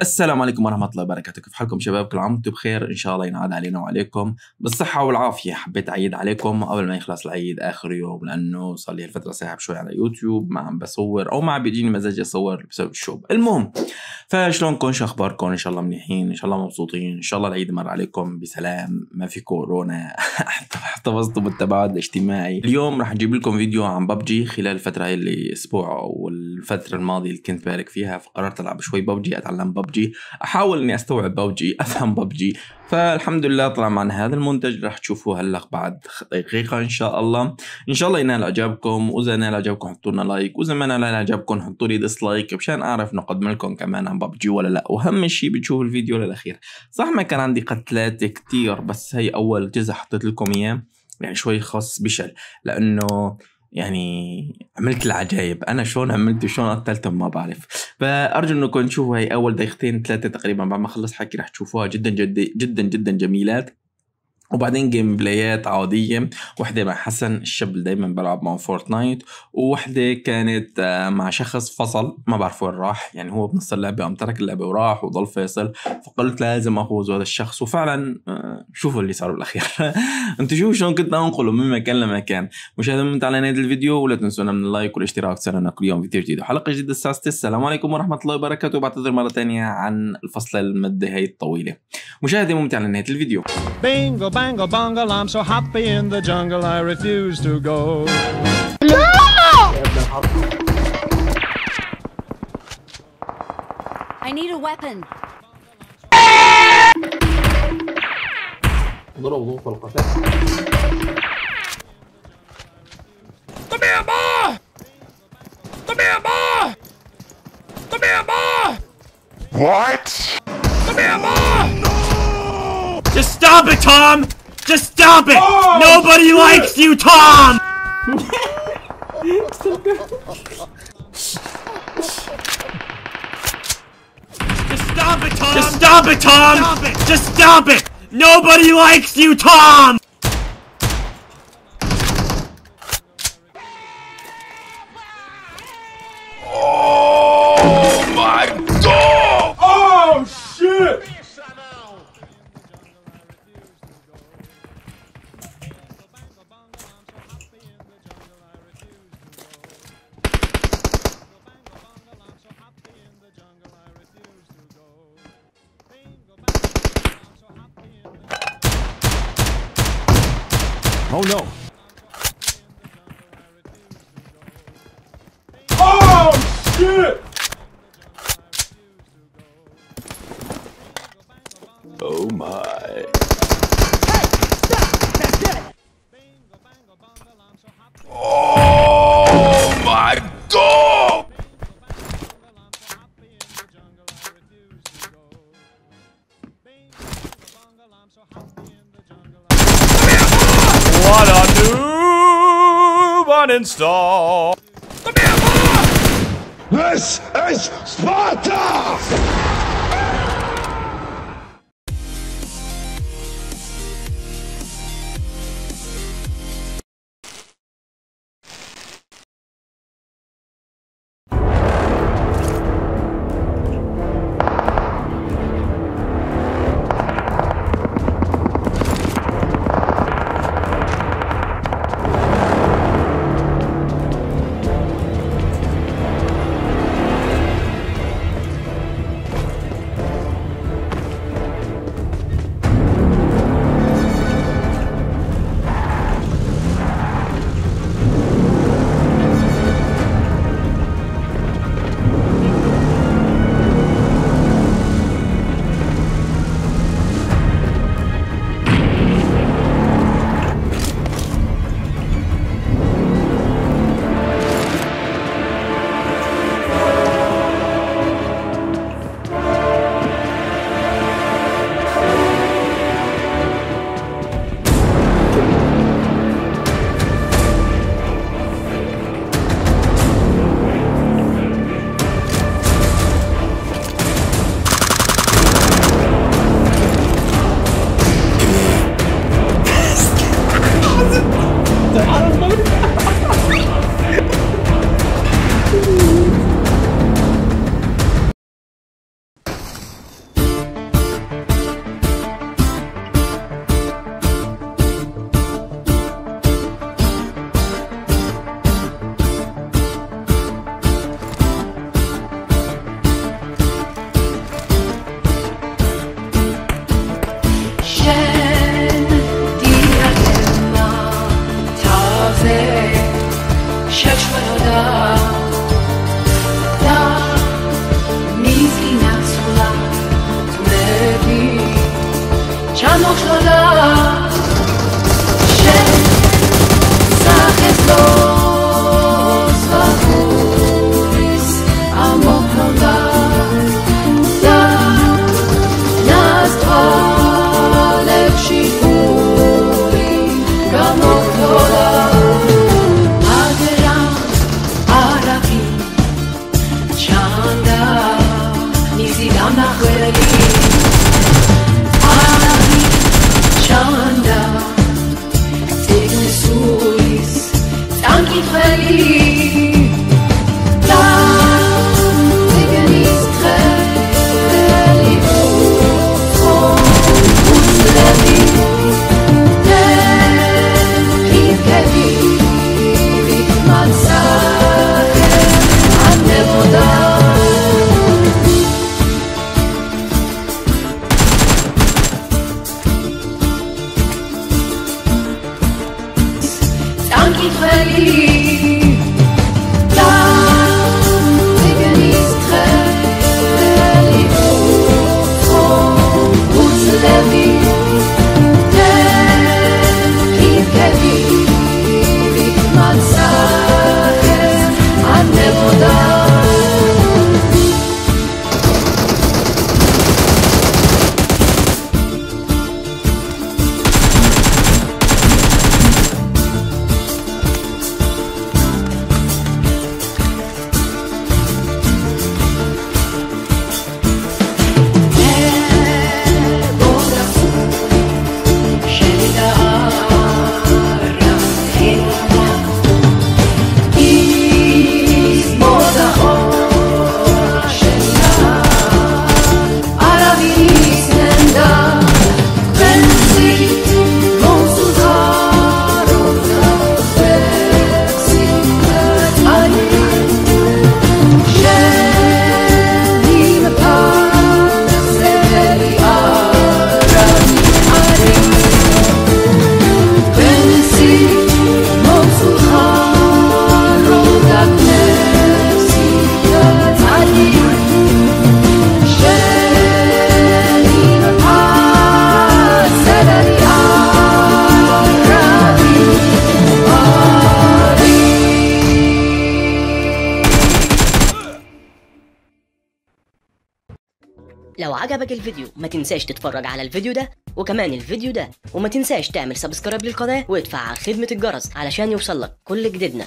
السلام عليكم ورحمة الله وبركاته. كيف حالكم شباب؟ كل عام وأنتم بخير. إن شاء الله ينعاد علينا وعليكم. بالصحة والعافية. حبيت أعيد عليكم قبل ما يخلص العيد آخر يوم لأنه صار لي الفترة ساحب شوي على يوتيوب ما عم بصور أو ما عم بيجيني مزاج أصور بسبب الشوب. المهم فشلونكم؟ شو أخباركم؟ إن شاء الله منيحين إن شاء الله مبسوطين إن شاء الله العيد مر عليكم بسلام. ما في كورونا. احتفظتوا بالتباعد الاجتماعي. اليوم رح نجيب لكم فيديو عن ببجي. خلال الفترة هي اللي أسبوع والفترة الماضية اللي كنت بارك فيها فقررت ألعب شوي ببجي أتعلم ببجي أحاول إني أستوعب ببجي أفهم ببجي. فالحمد لله طلع معنا هذا المنتج رح تشوفوه هلأ بعد دقيقة إن شاء الله. إن شاء الله ينال اعجابكم وإذا نال اعجابكم حطوا لنا like وإذا ما نال اعجابكم حطوا لي dislike مشان أعرف نقدم لكم كمان عن ببجي ولا لا. وأهم شيء بتشوفوا الفيديو للأخير. صح ما كان عندي قتلات كتير بس هي أول جزء حطيت لكم إياه يعني شوي خاص بشل لأنه يعني عملت العجايب. أنا شلون عملت وشلون قتلتهم ما بعرف. فأرجو إنكم تشوفوا هي أول دقيقتين ثلاثة تقريبا بعد ما أخلص حكي رح تشوفوها. جدا جدا جدا جدا جميلات. وبعدين gameplay ات عادية وحدة مع حسن الشاب اللي دايما بلعب معه فورتنايت ووحدة كانت آه، مع شخص فصل ما بعرف وين راح يعني هو بنص اللعبة قام ترك اللعبة وراح وضل فاصل فقلت لازم أفوز هذا الشخص. وفعلا آه، شوفوا اللي صار بالأخير. أنتم شوفوا شلون كنت أنقله من مكان لمكان. مشاهدة ممتع على هذا الفيديو ولا تنسونا من ال like والاشتراك صرنا كل يوم فيديو جديد. وحلقة جديدة الساعة 6 السلام عليكم ورحمة الله وبركاته. بعتذر مرة ثانية عن الفصل المادة هي الطويلة. مشاهدة ممتعة على نهاية الفيديو bango, bongo, I'm so happy in the jungle, I refuse to go. I need a weapon. ضربوا في القفا Come here, boy! Come here, boy! Come here, boy! What? Just stop it, Tom! Just stop it! Oh, Nobody likes you, Tom! Just stop it, Tom! Just stop it, Tom! Stop it! Just stop it! Nobody likes you, Tom! Oh no! Oh shit! Noob uninstall! This is Sparta! لو عجبك الفيديو ما تنساش تتفرج على الفيديو ده وكمان الفيديو ده وما تنساش تعمل سبسكرايب للقناة وادفع على خدمة الجرس علشان يوصلك كل جديدنا.